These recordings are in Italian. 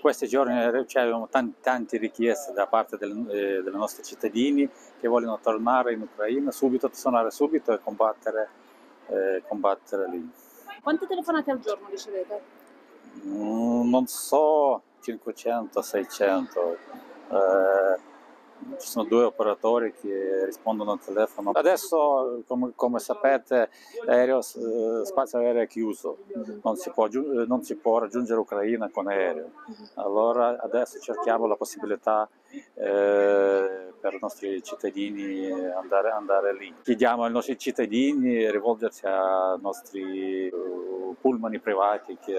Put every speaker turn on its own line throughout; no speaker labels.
questi giorni riceviamo tanti, tante richieste da parte del, eh, dei nostri cittadini che vogliono tornare in Ucraina subito, tornare subito e combattere, eh, combattere lì.
Quante telefonate al giorno ricevete?
Mm, non so, 500, 600. Eh, ci sono due operatori che rispondono al telefono. Adesso, come, come sapete, l'aereo, eh, spazio aereo è chiuso, non si, può, non si può raggiungere l'Ucraina con aereo. Allora adesso cerchiamo la possibilità eh, per i nostri cittadini andare, andare lì. Chiediamo ai nostri cittadini di rivolgersi ai nostri uh, pullman privati che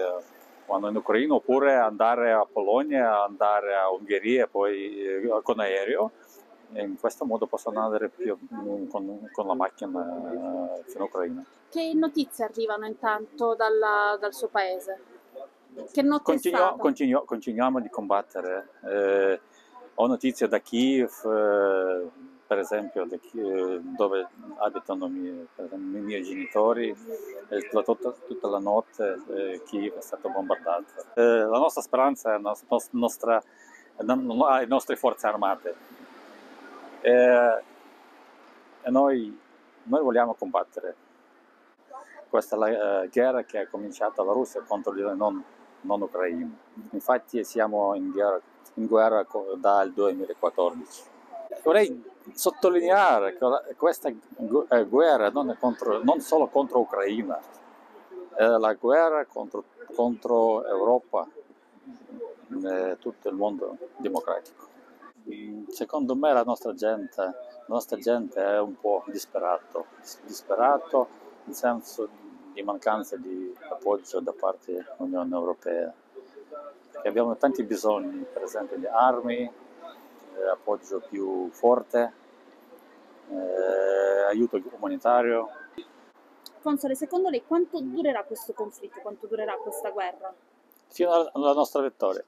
vanno in Ucraina oppure andare a Polonia, andare a Ungheria poi eh, con aereo e in questo modo possono andare più, mm, con, con, la macchina eh, fino a Ucraina.
Che notizie arrivano intanto dalla, dal suo paese? Che notte
Continuo, continuo, continuiamo a combattere. Eh, ho notizie da Kiev, eh, per esempio, dove abitano i miei, i miei genitori, tutta, tutta, la notte eh, Kiev è stato bombardato. Eh, la nostra speranza è le nostre forze armate. E, noi, noi, vogliamo combattere. Questa è la uh, guerra che è cominciata la Russia contro gli non, non ucraini. Infatti siamo in guerra, in guerra dal 2014. Vorrei sottolineare che questa eh, guerra non contro, non solo contro l'Ucraina, è la guerra contro, contro Europa e tutto il mondo democratico. Secondo me la nostra gente, la nostra gente è un po' disperato, disperato nel senso di mancanza di appoggio da parte dell'Unione Europea. Abbiamo tanti bisogni, per esempio di armi, eh, appoggio più forte, eh, aiuto umanitario.
Console, secondo lei quanto durerà questo conflitto, quanto durerà questa guerra?
Fino alla nostra vittoria.